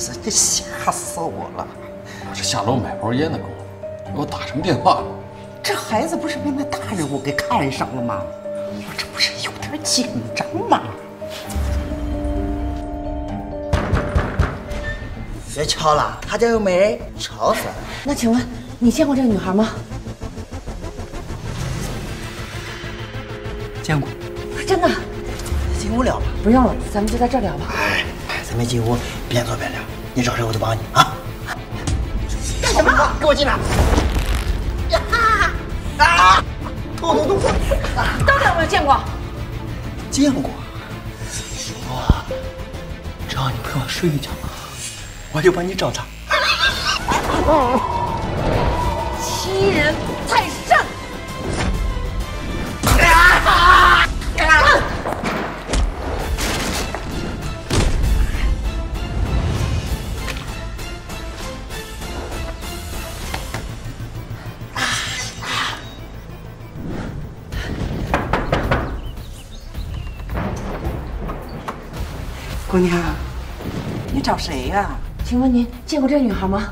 是你吓死我了！我这下楼买包烟的功夫，给我打什么电话了。这孩子不是被那大人物给看上了吗？我这不是有点紧张吗？别敲了，他家有美，吵死了。那请问你见过这个女孩吗？见过，真的？进屋聊吧。不用了，咱们就在这聊吧。哎，咱们进屋边坐边聊，你找谁我就帮你啊。干什么？给我进来！呀！啊！痛痛痛！到底有没有见过？见过。我只要你陪我睡一觉，我就帮你找他。姑娘，你找谁呀？请问您见过这女孩吗？